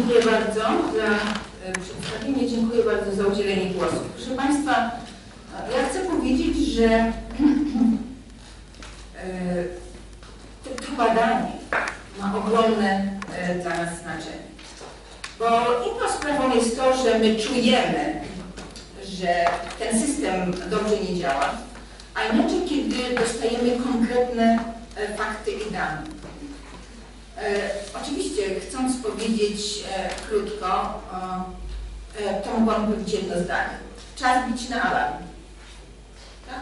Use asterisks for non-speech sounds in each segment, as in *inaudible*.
Dziękuję bardzo za e, przedstawienie, dziękuję bardzo za udzielenie głosu. Proszę Państwa, ja chcę powiedzieć, że *clears throat* e, to, to badanie ma ogromne e, dla nas znaczenie. Bo inną sprawą jest to, że my czujemy, że ten system dobrze nie działa, a inaczej, kiedy dostajemy konkretne e, fakty i dane. E, oczywiście, chcąc powiedzieć e, krótko, e, to mogłam powiedzieć jedno zdanie. Czas bić na alarm. Tak?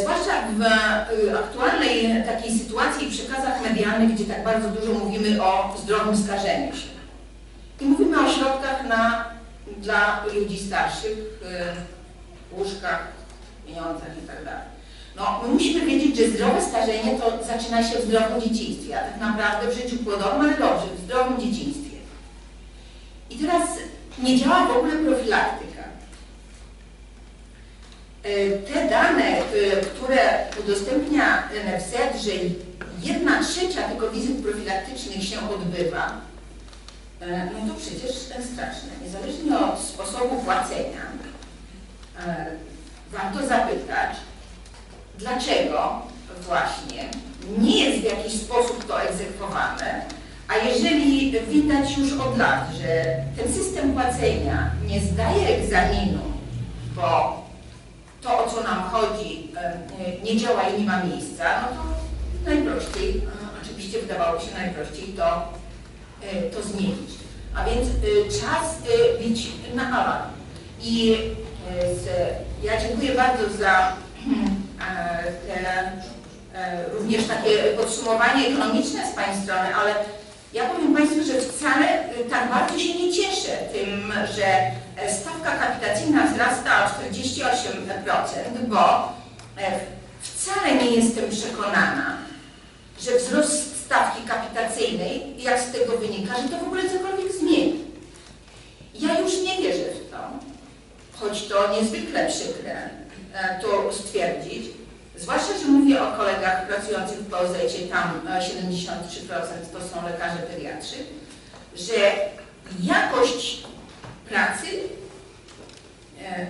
Zwłaszcza w aktualnej takiej sytuacji i przekazach medialnych, gdzie tak bardzo dużo mówimy o zdrowym starzeniu się. I mówimy o środkach na, dla ludzi starszych, łóżkach, pieniądzach itd. No, my musimy wiedzieć, że zdrowe starzenie to zaczyna się w zdrowym dzieciństwie, a tak naprawdę w życiu płodowym, ale dobrze, w zdrowym dzieciństwie. I teraz nie działa w ogóle profilaktyka. E, Te dane, e, które udostępnia NFZ, że jedna trzecia tylko wizyt profilaktycznych się odbywa, e, no to przecież straszne. Niezależnie od sposobu płacenia, warto zapytać, dlaczego właśnie nie jest w jakiś sposób to egzekwowane, a jeżeli widać już od lat, że ten system płacenia nie zdaje egzaminu, bo to, o co nam chodzi, e, nie działa i nie ma miejsca, no to najprościej, e, oczywiście wydawało się najprościej to, e, to zmienić. A więc czas bić na alarm. I ja dziękuję bardzo za te, również takie podsumowanie ekonomiczne z Pani strony, ale ja powiem Państwu, że wcale tak bardzo się nie cieszę tym, że stawka kapitacyjna wzrasta o 48%, bo wcale nie jestem przekonana, że wzrost stawki kapitacyjnej, jak z tego wynika, że to w ogóle cokolwiek zmieni. Ja już nie wierzę w to, choć to niezwykle przykre to stwierdzić, zwłaszcza, że mówię o kolegach pracujących w POZ, tam 73% to są lekarze pediatrzy, że jakość pracy e,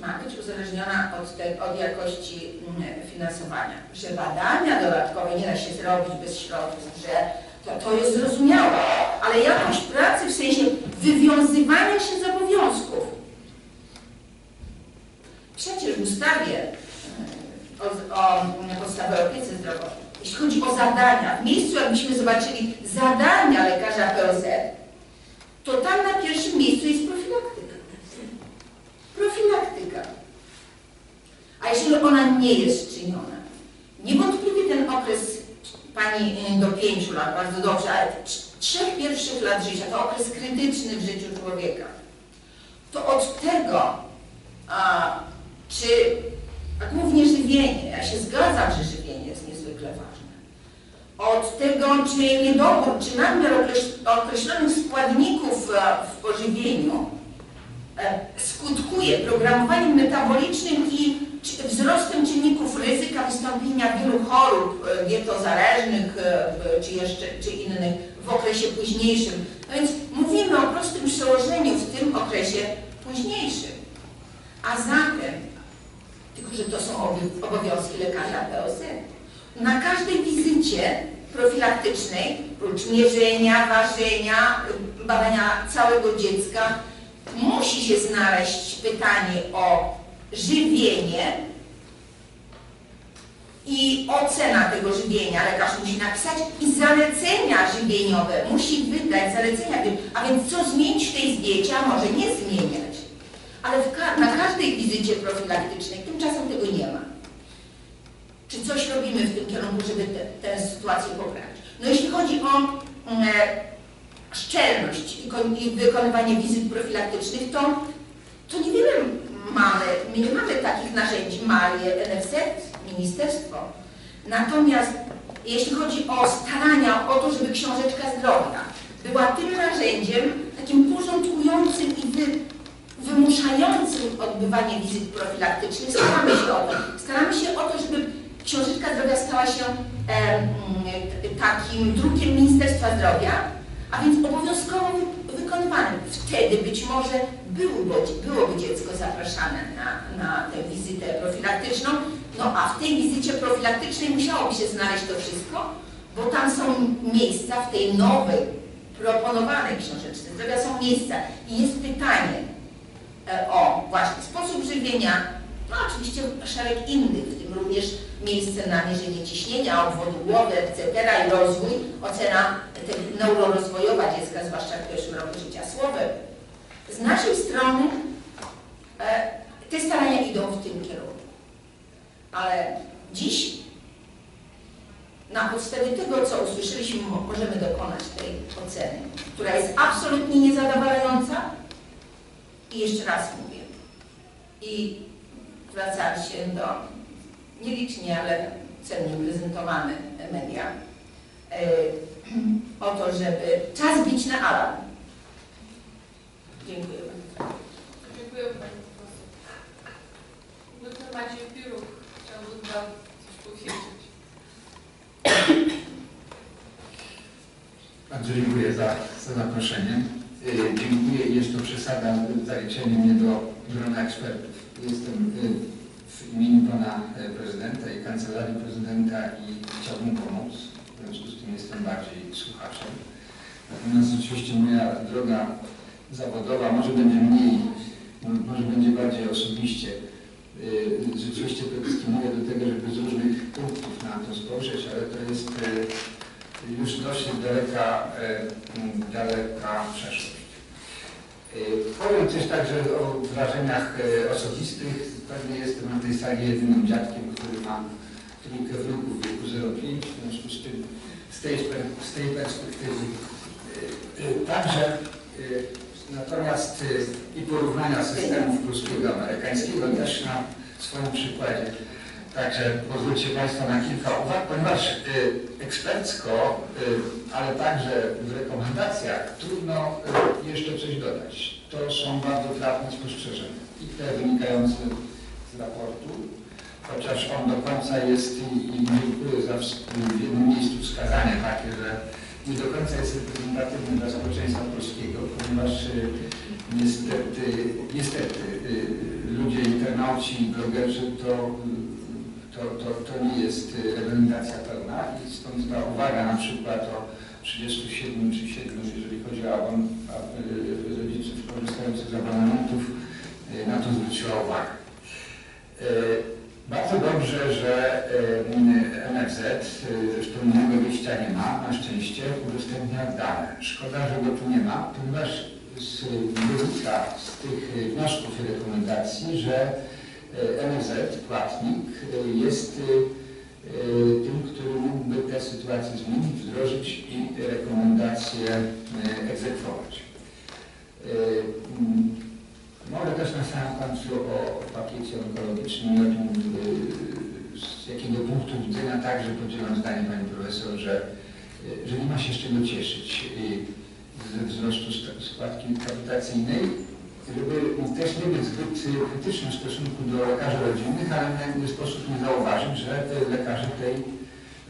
ma być uzależniona od, te, od jakości finansowania. Że badania dodatkowe nie da się zrobić bez środków, że to, to jest zrozumiałe, ale jakość pracy w sensie wywiązywania się z obowiązków. Przecież w ustawie o, o podstawie opiece zdrowotnej, jeśli chodzi o zadania, w miejscu jakbyśmy zobaczyli zadania lekarza POZ, to tam na pierwszym miejscu jest profilaktyka. Profilaktyka. A jeżeli ona nie jest czyniona, niewątpliwie ten okres Pani do pięciu lat, bardzo dobrze, ale trzech pierwszych lat życia, to okres krytyczny w życiu człowieka, to od tego, a, czy a głównie żywienie, ja się zgadzam, że żywienie jest niezwykle ważne, od tego, czy niedobór, czy nadmiar określonych składników w pożywieniu skutkuje programowaniem metabolicznym i wzrostem czynników ryzyka wystąpienia wielu chorób dietozależnych czy jeszcze czy innych w okresie późniejszym. No więc mówimy o prostym przełożeniu w tym okresie późniejszym. A zatem, tylko że to są obowiązki lekarza POZ, na każdej wizycie profilaktycznej, prócz mierzenia, ważenia, badania całego dziecka, musi się znaleźć pytanie o żywienie i ocena tego żywienia. Lekarz musi napisać i zalecenia żywieniowe. Musi wydać zalecenia, a więc co zmienić w tej diecie, a może nie zmieniać. Ale ka na każdej wizycie profilaktycznej tymczasem tego nie ma. Czy coś robimy w tym kierunku, żeby tę sytuację poprawić? No jeśli chodzi o e, szczelność i, i wykonywanie wizyt profilaktycznych, to, to niewiele mamy, my nie mamy takich narzędzi, ma je NFZ, ministerstwo. Natomiast jeśli chodzi o starania o to, żeby książeczka zdrowia była tym narzędziem takim porządkującym i wy, wymuszającym odbywanie wizyt profilaktycznych, staramy się o to. Staramy się o to, żeby książeczka zdrowia stała się e, takim drukiem Ministerstwa Zdrowia, a więc obowiązkowo wy- wykonywany. Wtedy być może byłoby, byłoby dziecko zapraszane na, na tę wizytę profilaktyczną, no a w tej wizycie profilaktycznej musiałoby się znaleźć to wszystko, bo tam są miejsca w tej nowej, proponowanej książeczce zdrowia są miejsca i jest pytanie o właśnie sposób żywienia, no oczywiście szereg innych, w tym również miejsce na mierzenie ciśnienia, obwodu głowy, etc. i rozwój, ocena neurorozwojowa dziecka, zwłaszcza w pierwszym roku życia słowem. Z naszej strony e, te starania idą w tym kierunku. Ale dziś na podstawie tego, co usłyszeliśmy, mo- możemy dokonać tej oceny, która jest absolutnie niezadowalająca. I jeszcze raz mówię. I zwracam się do nielicznie, ale cennie prezentowane media e, o to, żeby czas bić na alarm. Dziękuję bardzo. Dziękuję Pani Profesor. W temacie Piruch chciałbym Wam coś powiedzieć. Bardzo dziękuję za, za zaproszenie. Y, Dziękuję i jest to przesada zaliczenie mnie do grona ekspertów. Jestem y, w imieniu pana y, prezydenta i kancelarii prezydenta i chciałbym pomóc. W związku z tym jestem bardziej słuchaczem. Natomiast rzeczywiście moja droga zawodowa może będzie mniej, mo- może będzie bardziej osobiście. Rzeczywiście predysponuję do tego, żeby z różnych punktów na to spojrzeć, ale to jest już dosyć daleka, e, daleka przeszłość. E, Powiem też także o wrażeniach e, osobistych. Pewnie jestem na tej sali jedynym dziadkiem, który ma trójkę wnuków w wieku 0,5. W związku z tym z tej, z tej perspektywy e, także natomiast i porównania systemów polskiego, amerykańskiego też na swoim przykładzie. Także pozwólcie Państwo na kilka uwag, ponieważ y, ekspercko, y, ale także w rekomendacjach trudno y, jeszcze coś dodać. To są bardzo trafne spostrzeżenia i te wynikające z raportu, chociaż on do końca jest i, i dziękuję za w jednym miejscu wskazanie takie, że nie do końca jest reprezentatywny dla społeczeństwa polskiego, ponieważ niestety, niestety ludzie internauci blogerzy to to, to, to nie jest y, reprezentacja pełna i stąd ta uwaga na przykład o 37 czy 7, jeżeli chodzi o abon, y, rodziców korzystających z abonamentów, y, na to zwróciła uwagę. Bardzo dobrze, że NFZ, zresztą innego wyjścia nie ma, na szczęście udostępnia dane. Szkoda, że go tu nie ma, ponieważ wynika z tych wniosków i rekomendacji, że E, NFZ, płatnik, e, jest e, tym, który mógłby tę sytuację zmienić, wdrożyć i rekomendacje egzekwować. Mm, Może też na samym końcu o pakiecie onkologicznym o tym, z jakiego punktu widzenia także podzielam zdanie Pani Profesor, że, że nie ma się z czego cieszyć ze wzrostu sk- składki kapitacyjnej, żeby też nie być zbyt krytycznym w stosunku do lekarzy rodzinnych, ale nie, sposób nie zauważyć, że y, lekarze tej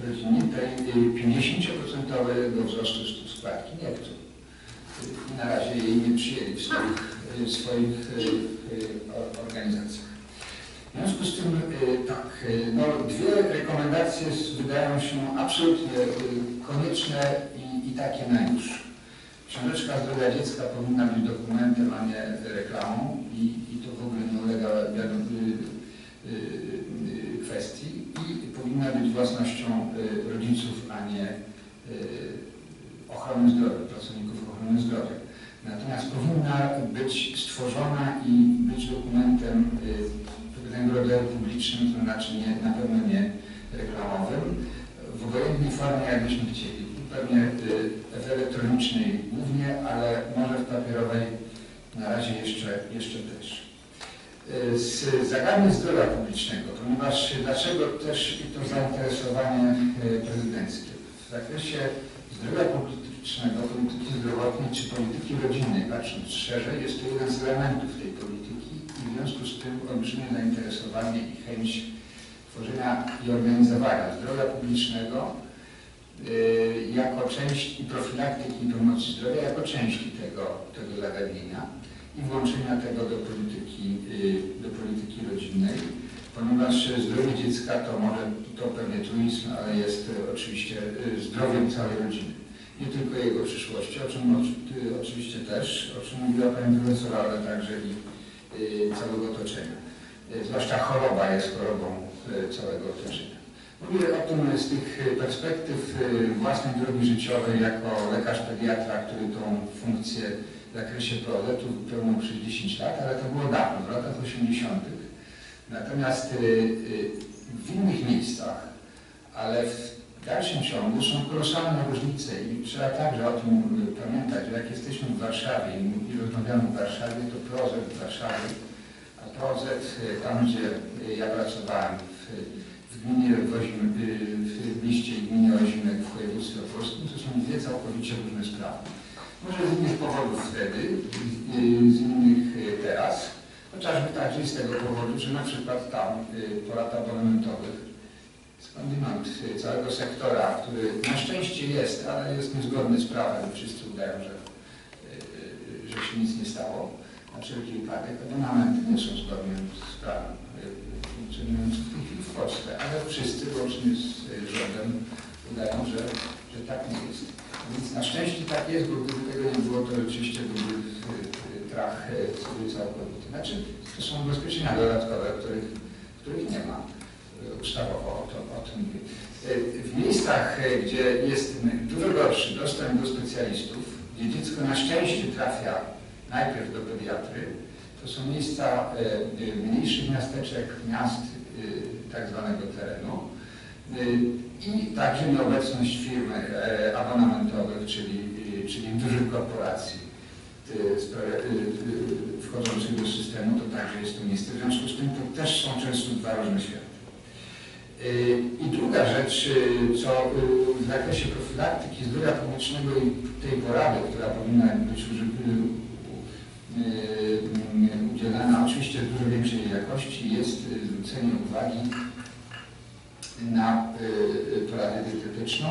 rodziny, tej y, 50% wzrostu st- składki nie chcą. Na razie jej nie przyjęli w swoich, w swoich or- organizacjach. W związku z tym y, tak, y, no, dwie rekomendacje wydają się absolutnie konieczne i, i takie na już. Książeczka zdrowia dziecka powinna być dokumentem, a nie reklamą i, i to w ogóle nie ulega y, y, y, kwestii i powinna być własnością rodziców, a nie ochrony zdrowia, pracowników ochrony zdrowia. Natomiast powinna być stworzona i być dokumentem pewnego rodzaju publicznym, to znaczy nie, na pewno nie reklamowym, w obojętnej formie, jakbyśmy chcieli pewnie elektronicznej głównie, ale może w papierowej na razie jeszcze, jeszcze też. Y, Z zagadnień zdrowia publicznego, ponieważ dlaczego też i to zainteresowanie y, prezydenckie. W zakresie zdrowia publicznego, polityki zdrowotnej czy polityki rodzinnej, patrząc szerzej, jest to jeden z elementów tej polityki i w związku z tym olbrzymie zainteresowanie i chęć tworzenia i organizowania zdrowia publicznego jako część i profilaktyki i promocji zdrowia jako części tego, tego zagadnienia i włączenia tego do polityki, y, do polityki rodzinnej, ponieważ zdrowie dziecka to może to pewnie truizm, ale jest y, oczywiście y, zdrowiem całej rodziny. Nie tylko jego przyszłości, o czym oczy- y, oczywiście też, o czym mówiła Pani Profesor, ale także i y, całego otoczenia. Y, Zwłaszcza choroba jest chorobą y, całego otoczenia. Mówię o tym z tych y, perspektyw y, własnej drogi życiowej jako lekarz pediatra, który tą funkcję w zakresie POZ-u wypełnił przez 10 lat, ale to było dawno, w latach 80. Natomiast y, w innych miejscach, ale w dalszym ciągu są kolosalne różnice i trzeba także o tym pamiętać, że jak jesteśmy w Warszawie i, rozmawiamy w Warszawie, to POZ w Warszawie, a POZ y, tam, gdzie ja pracowałem w gminie Wozim, y, w mieście i gminie Ozimek w województwie opolskim, to są dwie całkowicie różne sprawy. Może z innych powodów wtedy, y, z innych y, teraz, chociażby także z tego powodu, że na przykład tam po lat abonamentowych skądinąd całego sektora, który na szczęście jest, ale jest niezgodny z prawem, wszyscy udają, że, że się nic nie stało, na wszelki wypadek abonamenty nie są zgodne z prawem funkcjonującym w tej chwili Polsce, ale wszyscy łącznie z y, rządem udają, że, że tak nie jest. Więc na szczęście tak jest, bo gdyby tego nie było, to rzeczywiście byłby y, y, trach całkowity. Znaczy, to są ubezpieczenia dodatkowe, których, których nie ma ustawowo, o, to, o tym mówię. W miejscach, gdzie jest dużo gorszy dostęp do specjalistów, gdzie dziecko na szczęście trafia najpierw do pediatry, to są miejsca mniejszych miasteczek, miast tak zwanego terenu. Y, I także nieobecność firm e, abonamentowych, czyli, y, czyli dużych korporacji y, wchodzących do systemu, to także jest to miejsce. W związku z tym to też są często dwa różne światy. I druga rzecz, co w zakresie profilaktyki zdrowia publicznego i tej porady, która powinna być udzielana oczywiście w dużo większej jakości, jest zwrócenie uwagi na y, y, poradę dietetyczną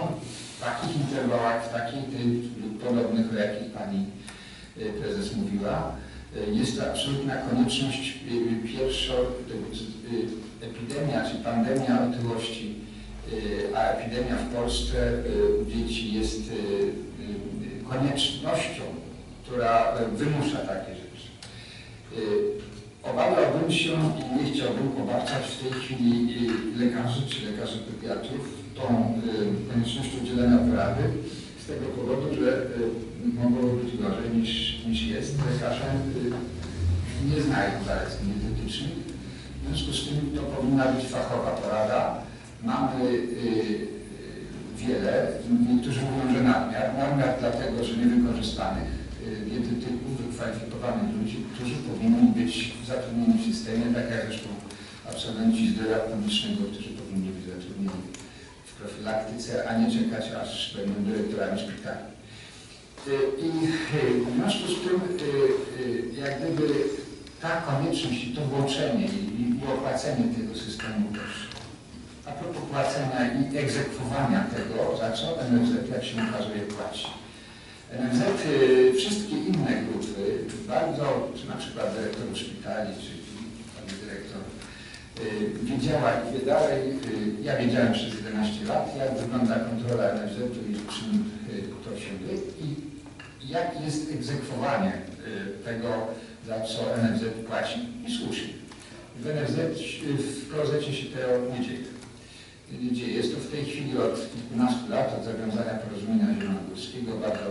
w takich interwałach, w takich y, podobnych, o jakich Pani y, Prezes mówiła. Jest to absolutna konieczność. Pierwsza epidemia, czy pandemia otyłości, a epidemia w Polsce u dzieci jest koniecznością, która wymusza takie rzeczy. Obawiałbym się i nie chciałbym obarczać w tej chwili y, lekarzy czy lekarzy pediatrów tą y, koniecznością udzielenia porady z tego powodu, że y, mogło być gorzej niż, niż jest. Lekarze nie znają zaleceń dietetycznych, w związku z tym to powinna być fachowa porada. Mamy wiele, niektórzy mówią, że nadmiar. Nadmiar dlatego, że niewykorzystanych dietetyków, wykwalifikowanych ludzi, którzy powinni być zatrudnieni w systemie, tak jak zresztą absolwenci zdrowia publicznego, którzy powinni być zatrudnieni w profilaktyce, a nie czekać, aż będą dyrektorami szpitali. Y, I w związku z tym, y, y, jak gdyby ta konieczność i to włączenie i i opłacenie tego systemu też, a propos płacenia i egzekwowania tego, za co NFZ, jak się okazuje, płaci. NFZ, wszystkie inne grupy, bardzo, czy na przykład dyrektorów szpitali, czy pani dyrektor, y, wiedziała wie dalej, y, ja wiedziałem przez 11 lat, jak wygląda kontrola NFZ-u i czym y, to się wie i jak jest egzekwowanie tego, za co NFZ płaci i słusznie. W NFZ, w POZ się to nie dzieje. Dzieje. Jest to w tej chwili od kilkunastu lat, od zawiązania porozumienia zielonogórskiego, bardzo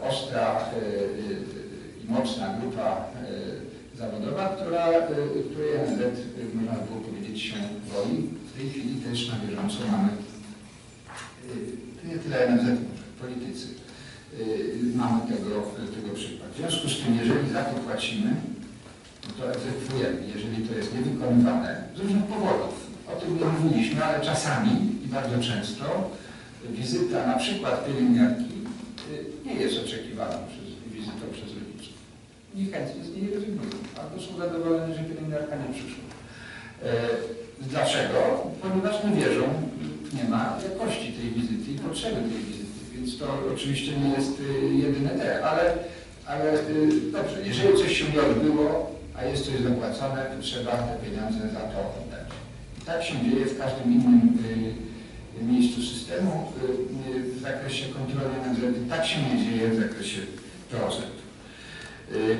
ostra e, e, i mocna grupa e, zawodowa, która, e, której NZ, e, można było powiedzieć, się boi. W tej chwili też na bieżąco mamy, e, to nie tyle NZ, może politycy, e, mamy tego, tego przykład. W związku z tym, jeżeli za to płacimy, no to egzekwujemy. Jeżeli to jest niewykonywane z różnych powodów, o tym nie mówiliśmy, ale czasami i bardzo często wizyta na przykład pielęgniarki nie jest oczekiwana przez wizytą przez rodziców. I chętnie z niej rezygnują, albo są zadowoleni, że pielęgniarka nie przyszła. E, Dlaczego? Ponieważ nie wierzą nie ma jakości tej wizyty i potrzeby tej wizyty. Więc to oczywiście nie jest y, jedyne te, ale, ale y, dobrze, jeżeli coś się nie odbyło, a jest coś zapłacone, to trzeba te pieniądze za to oddać. I tak się dzieje w każdym innym y, miejscu systemu y, y, w zakresie kontroli NFZ. Tak się nie dzieje w zakresie POZ. Y,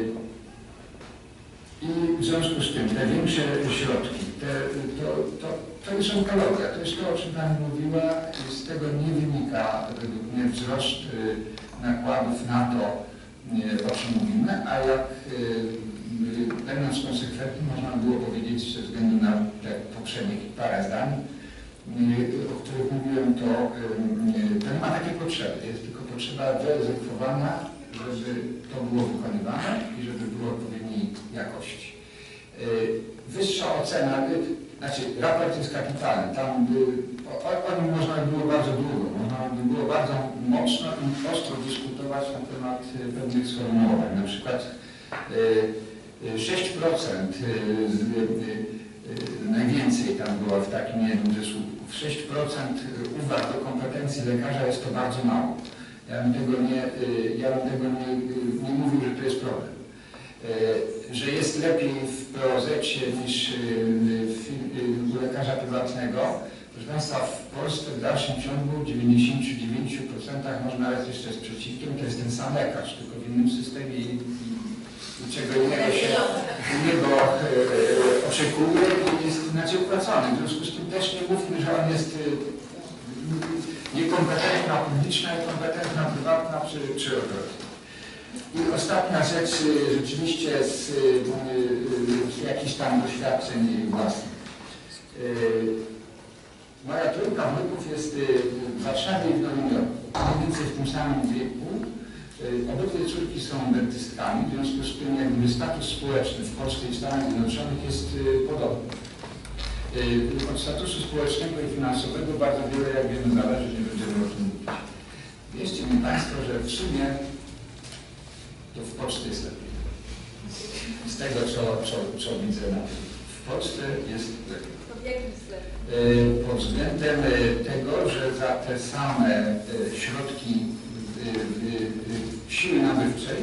I w związku z tym te większe środki, te, to, to, to jest onkologia, to jest to, o czym Pani mówiła, z tego nie wynika według mnie wzrost nakładów na to, o czym mówimy, a jak będąc konsekwentnym, można było powiedzieć ze względu na te poprzednie parę zdań, o których mówiłem, to, y, y, nie ma takiej potrzeby, jest tylko potrzeba wyegzekwowana, żeby to było wykonywane i żeby było odpowiedniej jakości. Y, Wyższa ocena, y, znaczy raport jest kapitalny, tam o, o, nim można by było bardzo długo, można by było bardzo mocno i ostro dyskutować na temat y, pewnych sformułowań, na przykład y, y, 6% y, z, y, y, najwięcej tam było w takim jednym ze 6% uwag do kompetencji lekarza jest to bardzo mało. Ja bym tego nie, y, ja bym tego nie, y, nie mówił, że to jest problem. Y, Że jest lepiej w POZ niż y, w, y, u lekarza prywatnego. Proszę Państwa, w Polsce w dalszym ciągu w 99% można raz jeszcze z przeciwkiem, to jest ten sam lekarz, tylko w innym systemie i, i, i czego innego się innego oczekuje i jest inaczej opłacony. W związku z tym też nie mówmy, że on jest e, niekompetentna publiczna i kompetentna prywatna czy, czy odwrotnie. I ostatnia rzecz e, rzeczywiście z, e, z jakichś tam doświadczeń własnych. Moja trójka wnuków jest w Warszawie i w Nowym. Mniej więcej w tym samym wieku. E, Obydwie córki są dentystkami, w związku z tym jakby status społeczny w Polsce i Stanach Zjednoczonych jest e, podobny. E, Od statusu społecznego i finansowego bardzo wiele, jak wiemy, zależy, nie będziemy o tym mówić. Wierzcie mi Państwo, że w sumie to w Polsce jest lepiej. Z tego, co, co, co widzę na tym. W Polsce jest lepiej. Pod względem tego, że za te same środki siły nabywczej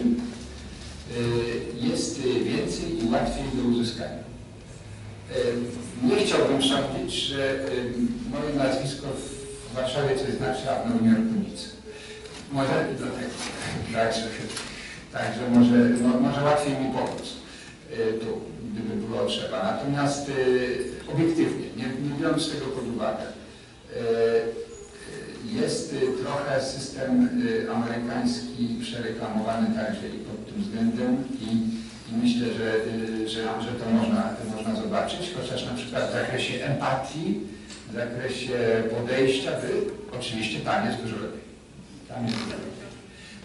jest więcej i łatwiej do uzyskania. Nie chciałbym sądzić, że moje nazwisko w Warszawie coś znaczy, a w Nowym Jorku nic. Może do tego. *laughs* Także, także może, no, może łatwiej mi pomóc tu, gdyby było trzeba. Natomiast obiektywnie, nie, nie biorąc tego pod uwagę, jest e, trochę system e, amerykański przereklamowany także i pod tym względem i, i myślę, że, e, że, że to można, można zobaczyć, chociaż na przykład w zakresie empatii, w zakresie podejścia, oczywiście tam jest dużo lepiej. Tam jest dużo lepiej.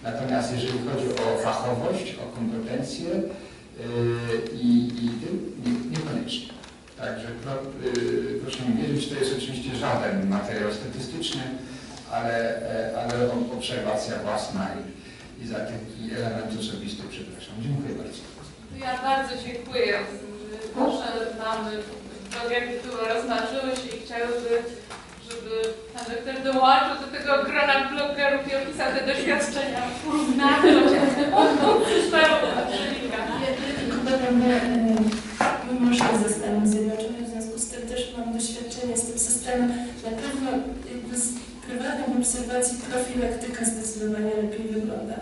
Natomiast jeżeli chodzi o fachowość, o kompetencje yy, i, i tym, nie- niekoniecznie. Także pro, yy, proszę mi wierzyć, to jest oczywiście żaden materiał statystyczny, ale, e, ale obserwacja własna i, i za taki element osobisty przepraszam. Dziękuję bardzo. Ja bardzo dziękuję, że mamy drogie tytuły rozmarzyły się i chciałyby, żeby pan doktor dołączył do tego grona blogerów i opisał te doświadczenia porównane chociażby tylko dodam, że ze Stanów Zjednoczonych, w związku z tym też mam doświadczenie z tym systemem. Na pewno jakby z prywatnych obserwacji profilaktyka zdecydowanie lepiej wygląda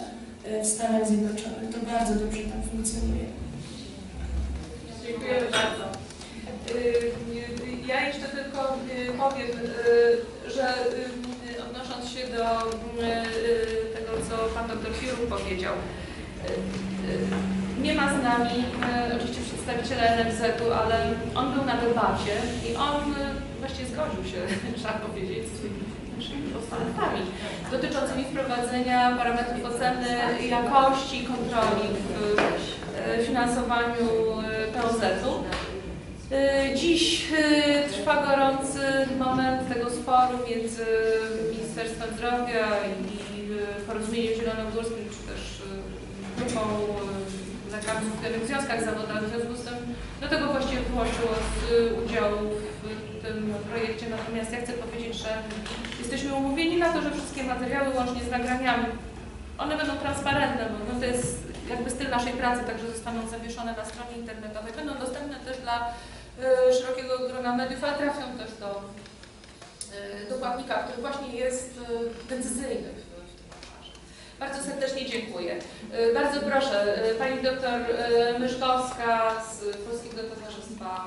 e, w Stanach Zjednoczonych. To bardzo dobrze tam funkcjonuje. Dziękujemy bardzo. Y, Ja jeszcze tylko y, powiem, że odnosząc się do tego, co pan doktor Firuk powiedział, nie ma z nami oczywiście przedstawiciela NFZ-u, ale on był na debacie i on właściwie zgodził się, *laughs* trzeba powiedzieć, z dotyczącymi wprowadzenia parametrów oceny jakości i kontroli w finansowaniu y, POZ-u. Y, Dziś y, trwa gorący moment tego sporu między Ministerstwem Zdrowia i Porozumieniem Zielonogórskim, czy też grupą lekarzy w związkach zawodowych. W związku z tym do tego właściwie wyłączyło z udziału tym projekcie, natomiast ja chcę powiedzieć, że jesteśmy umówieni na to, że wszystkie materiały łącznie z nagraniami, one będą transparentne, bo no to jest jakby styl naszej pracy, także zostaną zawieszone na stronie internetowej, będą dostępne też dla y, szerokiego grona mediów, ale trafią też do y, dokładnika, który właśnie jest y, decyzyjny. Bardzo serdecznie dziękuję. Y, Bardzo proszę, y, pani doktor y, Myszkowska z Polskiego Towarzystwa.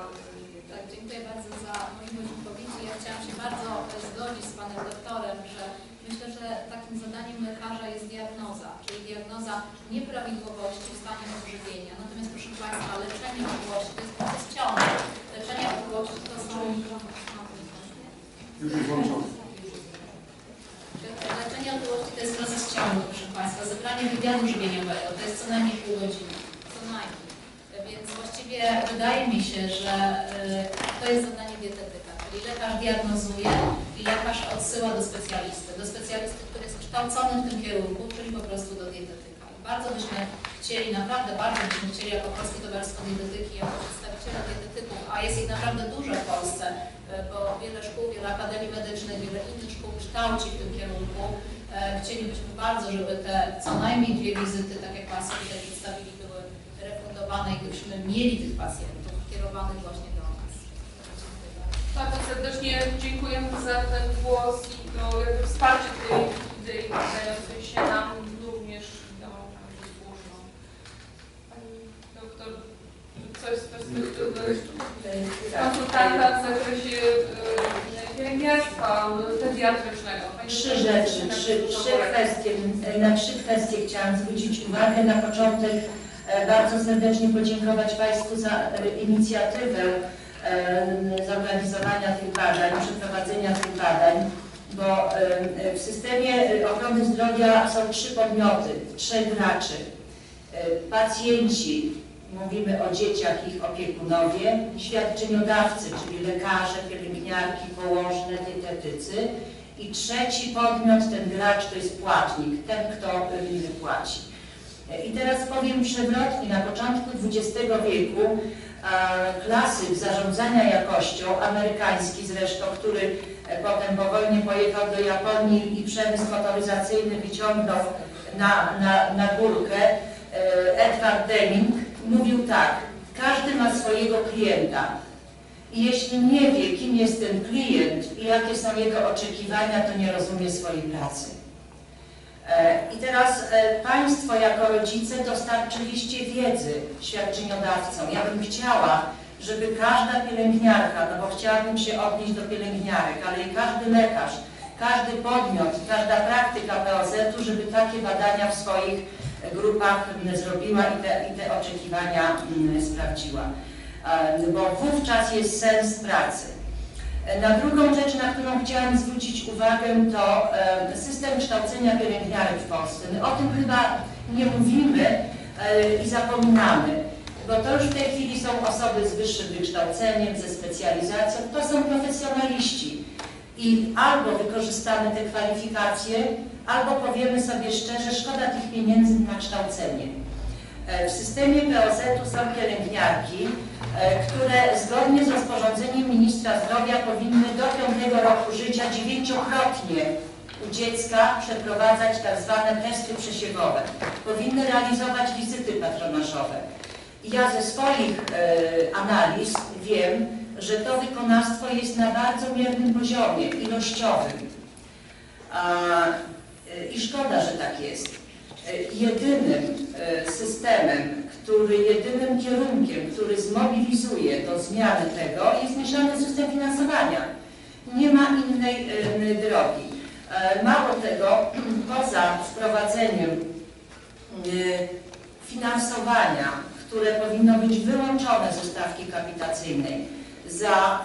Tak, dziękuję bardzo za możliwość wypowiedzi. Ja chciałam się bardzo zgodzić z Panem doktorem, że myślę, że takim zadaniem lekarza jest diagnoza, czyli diagnoza nieprawidłowości w stanie odżywienia. Natomiast proszę Państwa, leczenie otyłości to jest proces ciągły. Leczenie otyłości to są... Już jest włączony. Leczenie otyłości to jest proces ciągły, proszę Państwa. Zebranie wywiadu żywieniowego to jest co najmniej pół godziny. Więc właściwie wydaje mi się, że y, to jest zadanie dietetyka, czyli lekarz diagnozuje i lekarz odsyła do specjalisty, do specjalisty, który jest kształcony w tym kierunku, czyli po prostu do dietetyka. I bardzo byśmy chcieli, naprawdę bardzo byśmy chcieli jako Polskie Towarzystwo Dietetyki, jako przedstawiciele dietetyków, a jest ich naprawdę dużo w Polsce, y, bo wiele szkół, wiele akademii medycznych, wiele innych szkół kształci w tym kierunku. E, Chcielibyśmy bardzo, żeby te co najmniej dwie wizyty, tak jak Państwo tutaj przedstawili, były refundowane i gdybyśmy mieli tych pacjentów kierowanych właśnie do nas. Bardzo serdecznie dziękujemy za ten głos i to jakby wsparcie tej idei wydającej się nam również ideą słuszną. Pani doktor, coś z perspektywy konsultanta w zakresie y, pielęgniarstwa pediatrycznego. Trzy rzeczy, tak, trzy, trzy kwestie, na trzy kwestie chciałam zwrócić uwagę. Na początek e, bardzo serdecznie podziękować Państwu za e, inicjatywę e, zorganizowania tych badań, przeprowadzenia tych badań, bo e, w systemie e, ochrony zdrowia są trzy podmioty, trzech graczy. E, Pacjenci, mówimy o dzieciach, ich opiekunowie, świadczeniodawcy, czyli lekarze, pielęgniarki, położne, dietetycy i trzeci podmiot, ten gracz, to jest płatnik, ten, kto y, płaci. I teraz powiem przewrotnie, na początku XX wieku klasyk zarządzania jakością, amerykański zresztą, który e, potem po wojnie pojechał do Japonii i przemysł motoryzacyjny wyciągnął na, na, na górkę, e, Edward Deming mówił tak, każdy ma swojego klienta. I jeśli nie wie, kim jest ten klient i jakie są jego oczekiwania, to nie rozumie swojej pracy. E, I teraz e, Państwo jako rodzice dostarczyliście wiedzy świadczeniodawcom. Ja bym chciała, żeby każda pielęgniarka, no bo chciałabym się odnieść do pielęgniarek, ale i każdy lekarz, każdy podmiot, każda praktyka POZ-u, żeby takie badania w swoich grupach m, zrobiła i te, i te oczekiwania m, sprawdziła. E, Bo wówczas jest sens pracy. Na drugą rzecz, na którą chciałam zwrócić uwagę, to system kształcenia pielęgniarek w Polsce. My o tym chyba nie mówimy e, i zapominamy, bo to już w tej chwili są osoby z wyższym wykształceniem, ze specjalizacją, to są profesjonaliści. I albo wykorzystamy te kwalifikacje, albo powiemy sobie szczerze, szkoda tych pieniędzy na kształcenie. E, W systemie POZ-u są pielęgniarki, e, które zgodnie z rozporządzeniem ministra zdrowia powinny do 5 roku życia dziewięciokrotnie u dziecka przeprowadzać tak zwane testy przesiewowe. Powinny realizować wizyty patronażowe. I Ja ze swoich e, analiz wiem, że to wykonawstwo jest na bardzo miernym poziomie, ilościowym. I szkoda, że tak jest. E, Jedynym e, systemem, który, jedynym kierunkiem, który zmobilizuje do zmiany tego jest mieszany system finansowania. Nie ma innej e, drogi. Mało tego, *clears throat* poza wprowadzeniem finansowania, które powinno być wyłączone ze stawki kapitacyjnej, za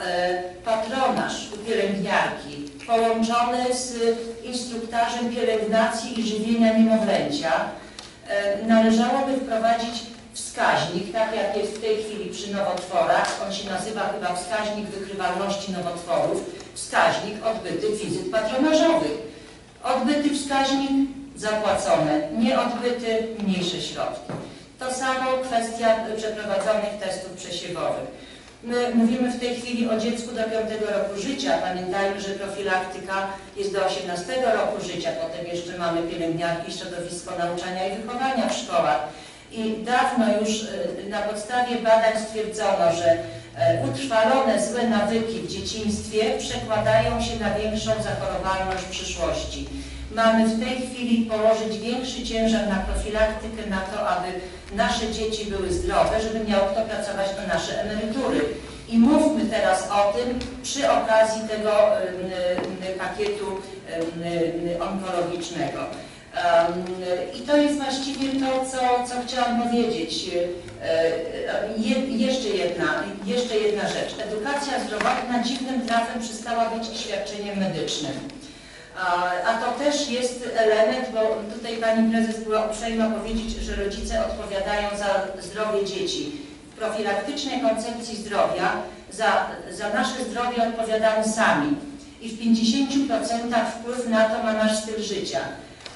patronaż u pielęgniarki połączony z instruktarzem pielęgnacji i żywienia niemowlęcia, e, należałoby wprowadzić wskaźnik, tak jak jest w tej chwili przy nowotworach, on się nazywa chyba wskaźnik wykrywalności nowotworów, wskaźnik odbytych wizyt patronażowych. Odbyty wskaźnik zapłacone, nieodbyty mniejsze środki. To samo kwestia przeprowadzonych testów przesiewowych. My mówimy w tej chwili o dziecku do 5 roku życia. Pamiętajmy, że profilaktyka jest do 18 roku życia. Potem jeszcze mamy pielęgniarki, środowisko nauczania i wychowania w szkołach. I dawno już e, na podstawie badań stwierdzono, że e, utrwalone złe nawyki w dzieciństwie przekładają się na większą zachorowalność w przyszłości. Mamy w tej chwili położyć większy ciężar na profilaktykę, na to, aby nasze dzieci były zdrowe, żeby miał kto pracować na nasze emerytury. I mówmy teraz o tym przy okazji tego pakietu onkologicznego. I to jest właściwie to, co, co chciałam powiedzieć. Je, jeszcze, jedna, jeszcze jedna rzecz. Edukacja zdrowotna dziwnym trafem przestała być świadczeniem medycznym. A, to też jest element, bo tutaj Pani Prezes była uprzejma powiedzieć, że rodzice odpowiadają za zdrowie dzieci. W profilaktycznej koncepcji zdrowia za, za nasze zdrowie odpowiadamy sami i w 50% wpływ na to ma nasz styl życia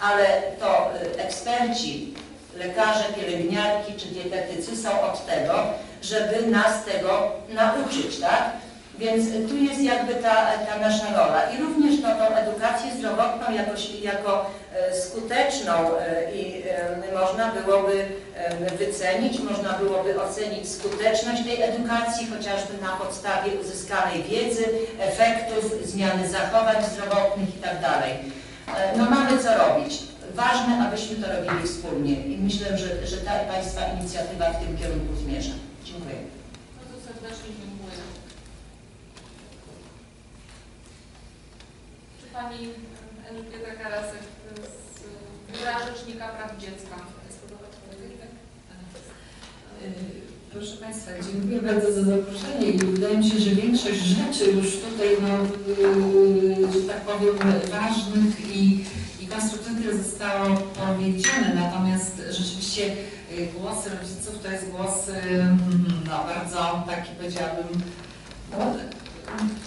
ale to y, eksperci, lekarze, pielęgniarki czy dietetycy są od tego, żeby nas tego nauczyć, tak? Więc tu jest jakby ta, ta nasza rola. I również no, tą edukację zdrowotną jako, jako e, skuteczną e, i e, można byłoby e, wycenić, można byłoby ocenić skuteczność tej edukacji, chociażby na podstawie uzyskanej wiedzy, efektów, zmiany zachowań zdrowotnych itd. E, No mamy co robić. Ważne, abyśmy to robili wspólnie i myślę, że, że ta Państwa inicjatywa w tym kierunku zmierza. Dziękuję. Bardzo serdecznie dziękuję. Czy Pani e, Elżbieta Karasek z Biura Rzecznika Praw Dziecka? Y, Proszę Państwa, dziękuję bardzo za zaproszenie i wydaje mi się, że większość rzeczy już tutaj, no, yy, że tak powiem, ważnych i, i konstruktywnych zostało powiedziane, natomiast rzeczywiście yy, głos rodziców to jest głos no, bardzo taki powiedziałabym no,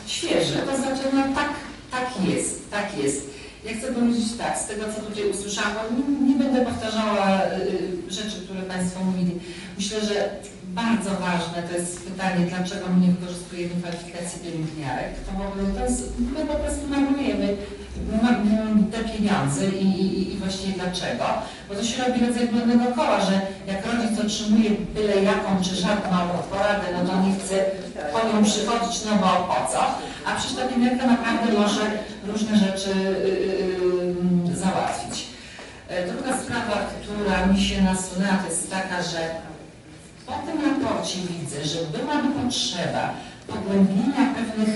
świeży, to znaczy no tak, tak jest, tak jest. Ja chcę powiedzieć tak, z tego co tutaj usłyszałam, nie, nie będę powtarzała y, rzeczy, które Państwo mówili. Myślę, że bardzo ważne to jest pytanie, dlaczego my nie wykorzystujemy kwalifikacji pielęgniarek. To, to jest, my po prostu marnujemy ma- te pieniądze i, i, i dlaczego? Bo to się robi rodzaj błędnego koła, że jak rodzic otrzymuje byle jaką czy żadną poradę, no to nie chce po nią przychodzić, no bo po co? A przecież ta pielęgniarka naprawdę może różne rzeczy yy, załatwić. E, Druga sprawa, która mi się nasunęła, to jest taka, że po tym raporcie widzę, że byłaby potrzeba pogłębienia pewnych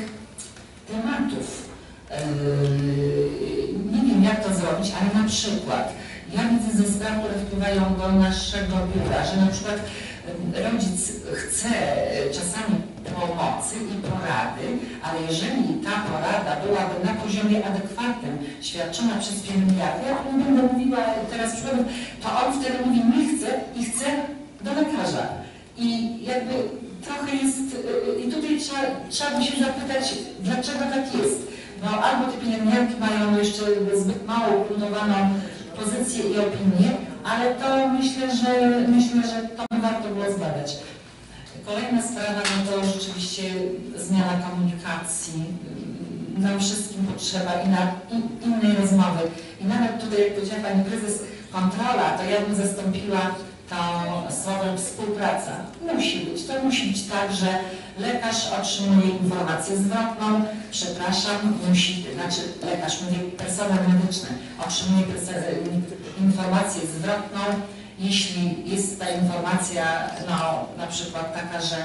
tematów. Yy, Nie wiem jak to zrobić, ale na przykład ja widzę ze które wpływają do naszego biura, że na przykład rodzic chce yy, czasami pomocy i porady, ale jeżeli ta porada byłaby na poziomie adekwatnym, świadczona przez pielęgniarkę, ja nie będę mówiła teraz przykładów, to on wtedy mówi nie chcę i chce do lekarza. I jakby trochę jest, yy, i tutaj trzeba, trzeba by się zapytać, dlaczego tak jest. No albo te pielęgniarki mają jeszcze zbyt mało ugruntowaną pozycję i opinię, ale to myślę, że myślę, że to by warto było zbadać. Kolejna sprawa no to rzeczywiście zmiana komunikacji. Nam wszystkim potrzeba i na i, innej rozmowy. I nawet tutaj, jak powiedziała Pani Prezes, kontrola, to ja bym zastąpiła to słowem współpraca. Musi być. To musi być tak, że lekarz otrzymuje informację zwrotną, przepraszam, musi, znaczy lekarz, mówię personel medyczny, otrzymuje informację zwrotną, jeśli jest ta informacja, no, na przykład taka, że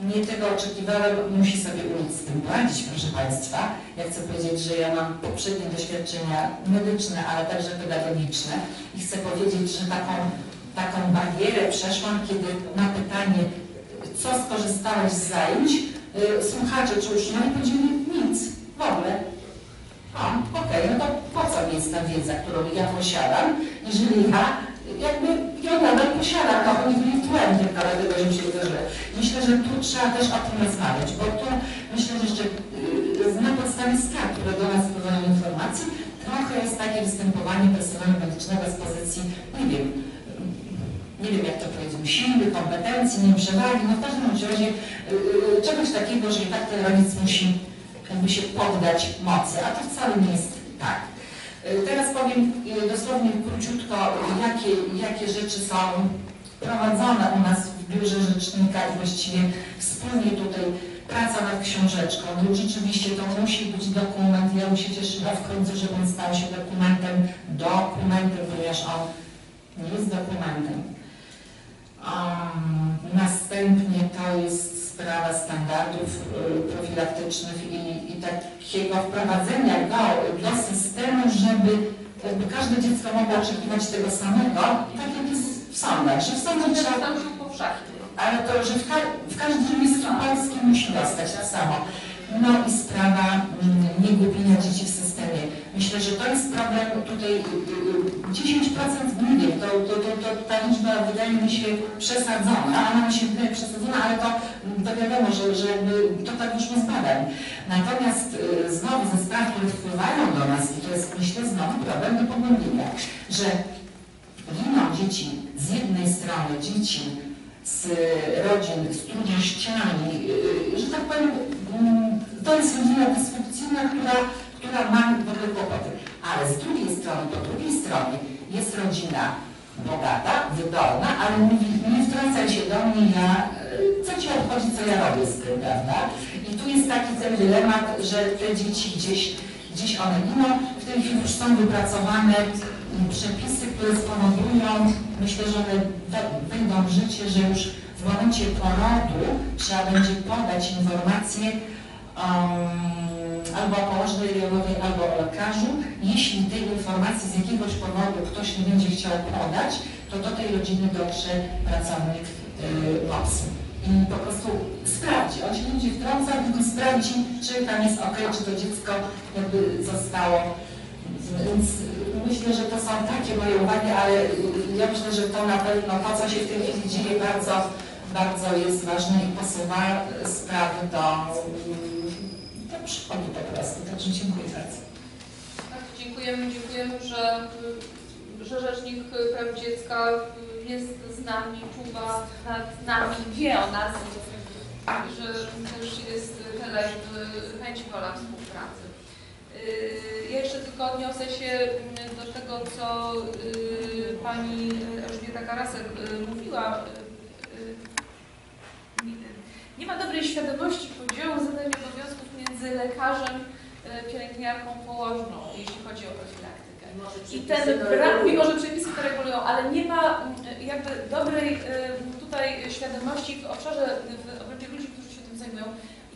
nie tego oczekiwałem, musi sobie umieć z tym poradzić, proszę Państwa. Ja chcę powiedzieć, że ja mam poprzednie doświadczenia medyczne, ale także pedagogiczne i chcę powiedzieć, że taką, taką barierę przeszłam, kiedy na pytanie, co skorzystałeś z zajęć, y, słuchacze czy uczniowie powiedzieli nic, w ogóle. A, okej, no to po co mi jest ta wiedza, którą ja posiadam, jeżeli ja jakby nadal posiadam, no oni byli tłem tylko dlatego, że mi się wydarzyło. Myślę, że tu trzeba też o tym rozmawiać, bo tu myślę, że jeszcze yy, na podstawie skarg, które do nas wpływają informacji, trochę jest takie występowanie personelu medycznego z pozycji, nie wiem, nie wiem jak to powiedzieć, siły, kompetencji, nie przewagi, no w każdym razie yy, czegoś takiego, że i tak ten rodzic musi jakby się poddać mocy, a to wcale nie jest Teraz powiem yy, dosłownie króciutko, jakie, jakie rzeczy są prowadzone u nas w biurze rzecznika i właściwie wspólnie tutaj praca nad książeczką. No rzeczywiście to musi być dokument. Ja bym się cieszyła w końcu, żeby on stał się dokumentem, dokumentem, ponieważ on jest dokumentem. Um, następnie to jest sprawa standardów y, profilaktycznych i, i takiego wprowadzenia go do systemu, żeby jakby każde dziecko mogło oczekiwać tego samego, tak jak jest w sądach, że w sądach trzeba ale to, że w, ka w każdym miejscu polskim musi dostać to samo. No i sprawa mm, niegubienia dzieci w systemie. Myślę, że to jest problem tutaj y, y, 10% gmin, to, to, to, to ta liczba wydaje mi się przesadzona, ona mi się wydaje przesadzona, ale to, mm, to wiadomo, że, że to tak wyszło z badań. Natomiast y, znowu ze spraw, które wpływają do nas, i to jest myślę znowu problem do pogłębienia, że giną dzieci z jednej strony, dzieci z rodzin z trudnościami, że tak powiem, mm, to jest rodzina dysfunkcyjna, która, która ma pewne kłopoty. Ale z drugiej strony, po drugiej stronie jest rodzina bogata, wydolna, ale mówi, nie wtrącaj się do mnie, ja, yy, co ci obchodzi, co ja robię z tym, prawda? I tu jest taki ten dylemat, że te dzieci gdzieś, gdzieś one giną. W tej chwili już są wypracowane mm, przepisy, które spowodują, myślę, że one we- wejdą w życie, że już w momencie porodu trzeba będzie podać informację um, albo o położnej rejonowej, albo o lekarzu. Jeśli tej informacji z jakiegoś powodu ktoś nie będzie chciał podać, to do tej rodziny dotrze pracownik MOPS-u. I po prostu sprawdzi. On się będzie wtrącał, tylko sprawdzi, czy tam jest ok, czy to dziecko jakby zostało. Więc myślę, że to są takie moje uwagi, ale ja myślę, że to na pewno to, co się w tej chwili dzieje, bardzo, bardzo jest ważne i posuwa sprawy do, do przychodu po prostu. Także dziękuję bardzo. Tak, dziękujemy, dziękujemy, że, że Rzecznik Praw Dziecka jest z nami, czuwa nad nami, wie o nas, że też jest tyle chęć wola współpracy. Y, Ja jeszcze tylko odniosę się do tego, co y, pani Elżbieta Karasek y, mówiła. Nie- ma dobrej świadomości podziału zadań i obowiązków lekarzem, y, pielęgniarką, położną, jeśli chodzi o profilaktykę. I ten brak, mimo że przepisy to regulują, ale nie ma jakby dobrej y, tutaj świadomości w obszarze, w obrębie ludzi, którzy się tym zajmują